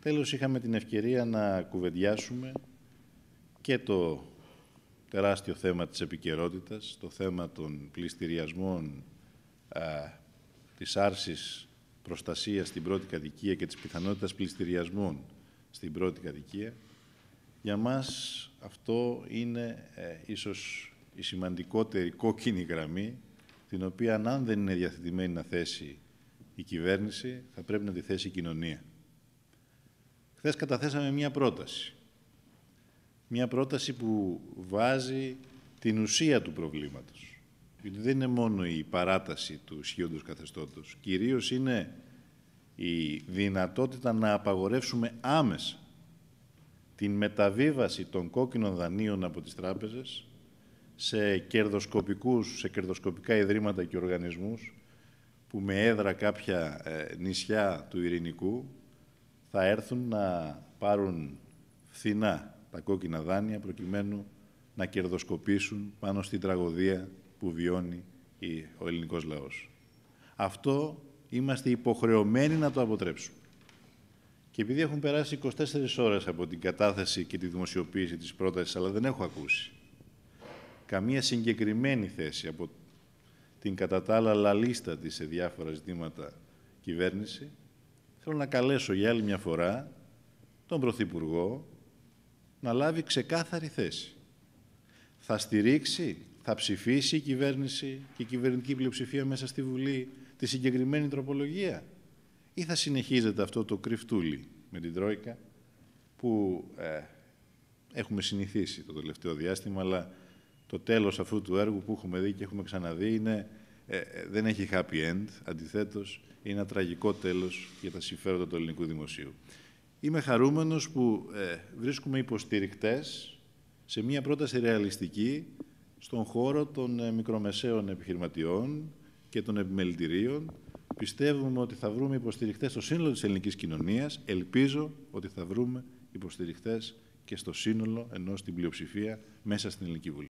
Τέλος, είχαμε την ευκαιρία να κουβεντιάσουμε και το τεράστιο θέμα της επικαιρότητας, το θέμα των πληστηριασμών α, της άρσης προστασίας στην πρώτη κατοικία και της πιθανότητας πληστηριασμών στην πρώτη κατοικία. Για μας αυτό είναι ε, ίσως η σημαντικότερη κόκκινη γραμμή, την οποία αν δεν είναι διαθετημένη να θέσει η κυβέρνηση, θα πρέπει να τη θέσει η κοινωνία. Χθες καταθέσαμε μία πρόταση. Μία πρόταση που βάζει την ουσία του προβλήματος. Γιατί δεν είναι μόνο η παράταση του ισχύοντος καθεστώτος. Κυρίως είναι η δυνατότητα να απαγορεύσουμε άμεσα την μεταβίβαση των κόκκινων δανείων από τις τράπεζες σε, κερδοσκοπικούς, σε κερδοσκοπικά ιδρύματα και οργανισμούς που με έδρα κάποια ε, νησιά του Ειρηνικού θα έρθουν να πάρουν φθηνά τα κόκκινα δάνεια προκειμένου να κερδοσκοπήσουν πάνω στην τραγωδία που βιώνει ο ελληνικός λαός. Αυτό είμαστε υποχρεωμένοι να το αποτρέψουμε. Και επειδή έχουν περάσει 24 ώρες από την κατάθεση και τη δημοσιοποίηση της πρότασης, αλλά δεν έχω ακούσει καμία συγκεκριμένη θέση από την κατά τα άλλα λαλίστα της σε διάφορα ζητήματα κυβέρνηση, θέλω να καλέσω για άλλη μια φορά τον Πρωθυπουργό να λάβει ξεκάθαρη θέση. Θα στηρίξει, θα ψηφίσει η κυβέρνηση και η κυβερνητική πλειοψηφία μέσα στη Βουλή τη συγκεκριμένη τροπολογία; Ή θα συνεχίζεται αυτό το κρυφτούλι με την Τρόικα που ε, έχουμε συνηθίσει το τελευταίο διάστημα, αλλά το τέλος αυτού του έργου που έχουμε δει και έχουμε ξαναδεί είναι, ε, ε, δεν έχει happy end, αντιθέτως είναι ένα τραγικό τέλος για τα συμφέροντα του ελληνικού δημοσίου. Είμαι χαρούμενος που ε, βρίσκουμε υποστηρικτές σε μια πρόταση ρεαλιστική στον χώρο των μικρομεσαίων επιχειρηματιών και των επιμελητηρίων. Πιστεύουμε ότι θα βρούμε υποστηρικτές στο σύνολο της ελληνικής κοινωνίας. Ελπίζω ότι θα βρούμε υποστηρικτές και στο σύνολο, ενώ στην πλειοψηφία, μέσα στην Ελληνική Βουλή.